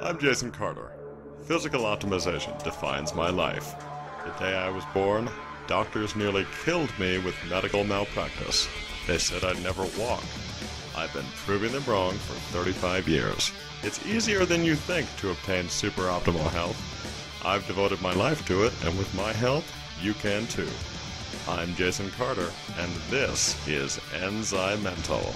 I'm Jason Carter. Physical optimization defines my life. The day I was born, doctors nearly killed me with medical malpractice. They said I'd never walk. I've been proving them wrong for 35 years. It's easier than you think to obtain super optimal health. I've devoted my life to it, and with my help, you can too. I'm Jason Carter, and this is Enzymental.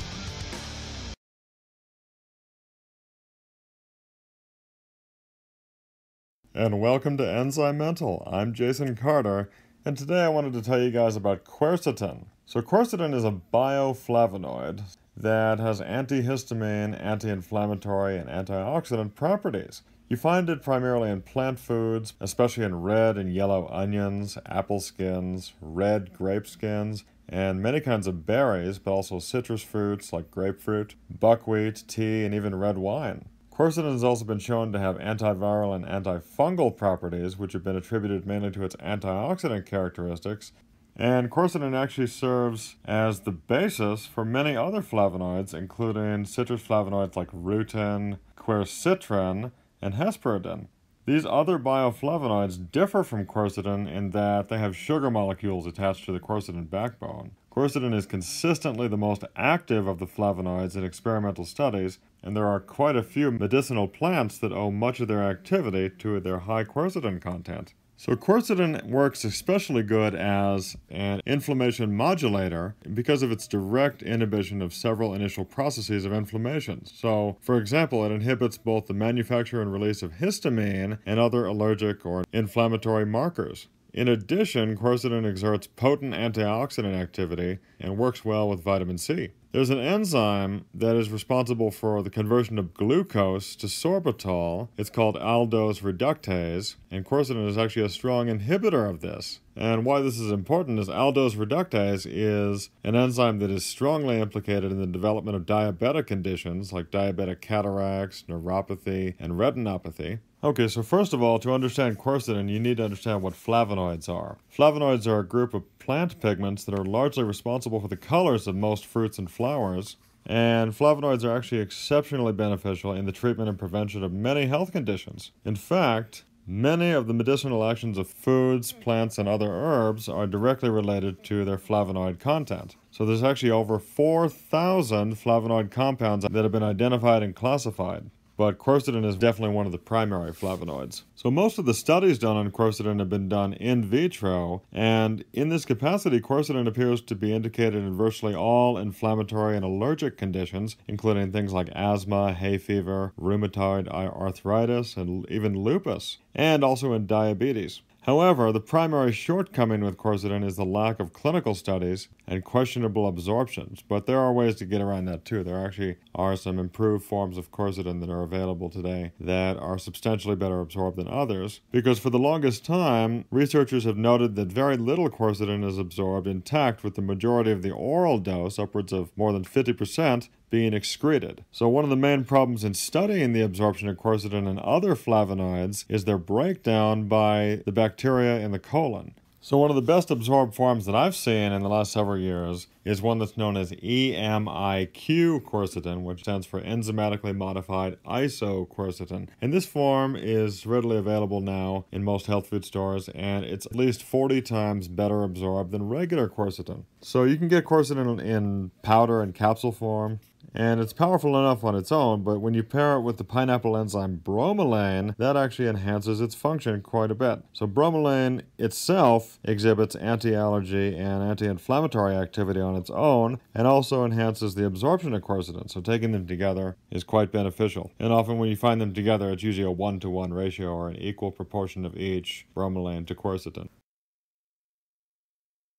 And welcome to Enzymental. I'm Jason Carter, and today I wanted to tell you guys about quercetin. So, quercetin is a bioflavonoid that has antihistamine, anti inflammatory, and antioxidant properties. You find it primarily in plant foods, especially in red and yellow onions, apple skins, red grape skins, and many kinds of berries, but also citrus fruits like grapefruit, buckwheat, tea, and even red wine. Quercetin has also been shown to have antiviral and antifungal properties, which have been attributed mainly to its antioxidant characteristics. And quercetin actually serves as the basis for many other flavonoids, including citrus flavonoids like rutin, quercitrin, and hesperidin. These other bioflavonoids differ from quercetin in that they have sugar molecules attached to the quercetin backbone. Quercetin is consistently the most active of the flavonoids in experimental studies, and there are quite a few medicinal plants that owe much of their activity to their high quercetin content. So, quercetin works especially good as an inflammation modulator because of its direct inhibition of several initial processes of inflammation. So, for example, it inhibits both the manufacture and release of histamine and other allergic or inflammatory markers. In addition, quercetin exerts potent antioxidant activity and works well with vitamin C. There's an enzyme that is responsible for the conversion of glucose to sorbitol. It's called aldose reductase, and quercetin is actually a strong inhibitor of this. And why this is important is aldose reductase is an enzyme that is strongly implicated in the development of diabetic conditions like diabetic cataracts, neuropathy, and retinopathy. Okay, so first of all, to understand quercetin, you need to understand what flavonoids are. Flavonoids are a group of plant pigments that are largely responsible for the colors of most fruits and flowers. And flavonoids are actually exceptionally beneficial in the treatment and prevention of many health conditions. In fact, many of the medicinal actions of foods, plants, and other herbs are directly related to their flavonoid content. So there's actually over 4,000 flavonoid compounds that have been identified and classified but quercetin is definitely one of the primary flavonoids. So most of the studies done on quercetin have been done in vitro, and in this capacity, quercetin appears to be indicated in virtually all inflammatory and allergic conditions, including things like asthma, hay fever, rheumatoid arthritis, and even lupus, and also in diabetes. However, the primary shortcoming with quercetin is the lack of clinical studies and questionable absorptions, but there are ways to get around that too. There actually are some improved forms of quercetin that are available today that are substantially better absorbed than others, because for the longest time, researchers have noted that very little quercetin is absorbed intact with the majority of the oral dose, upwards of more than 50%, being excreted. So, one of the main problems in studying the absorption of quercetin and other flavonoids is their breakdown by the bacteria in the colon. So, one of the best absorbed forms that I've seen in the last several years is one that's known as EMIQ quercetin, which stands for enzymatically modified isoquercetin. And this form is readily available now in most health food stores, and it's at least 40 times better absorbed than regular quercetin. So, you can get quercetin in powder and capsule form and it's powerful enough on its own, but when you pair it with the pineapple enzyme bromelain, that actually enhances its function quite a bit. So bromelain itself exhibits anti-allergy and anti-inflammatory activity on its own, and also enhances the absorption of quercetin. So taking them together is quite beneficial. And often when you find them together, it's usually a one-to-one ratio or an equal proportion of each bromelain to quercetin.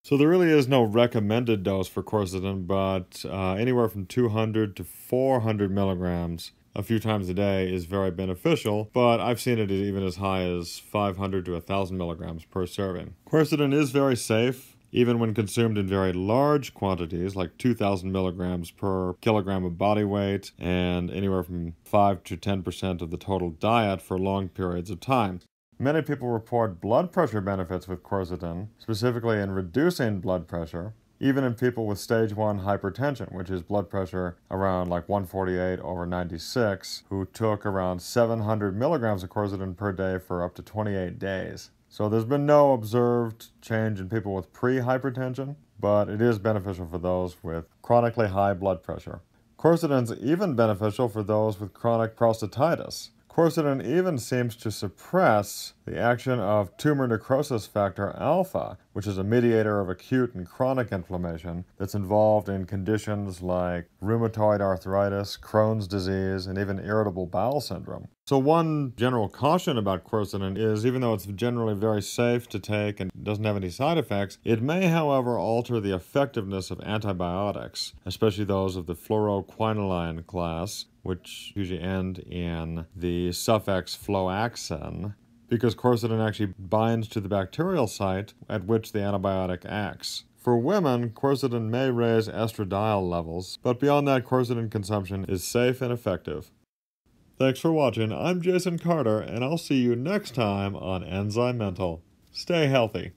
So there really is no recommended dose for quercetin, but uh, anywhere from 200 to 400 milligrams a few times a day is very beneficial, but I've seen it even as high as 500 to 1,000 milligrams per serving. Quercetin is very safe, even when consumed in very large quantities, like 2,000 milligrams per kilogram of body weight, and anywhere from 5 to 10% of the total diet for long periods of time. Many people report blood pressure benefits with quercetin, specifically in reducing blood pressure. even in people with stage 1 hypertension, which is blood pressure around like 148 over 96, who took around 700 milligrams of quercetin per day for up to 28 days. So there's been no observed change in people with pre-hypertension, but it is beneficial for those with chronically high blood pressure. Quercetin is even beneficial for those with chronic prostatitis. Quercetin even seems to suppress the action of tumor necrosis factor alpha, which is a mediator of acute and chronic inflammation that's involved in conditions like rheumatoid arthritis, Crohn's disease, and even irritable bowel syndrome. So, one general caution about quercetin is even though it's generally very safe to take and doesn't have any side effects, it may, however, alter the effectiveness of antibiotics, especially those of the fluoroquinoline class, which usually end in the suffix floxacin, because quercetin actually binds to the bacterial site at which the antibiotic acts. For women, quercetin may raise estradiol levels, but beyond that, quercetin consumption is safe and effective. Thanks for watching. I'm Jason Carter, and I'll see you next time on Enzymental. Stay healthy.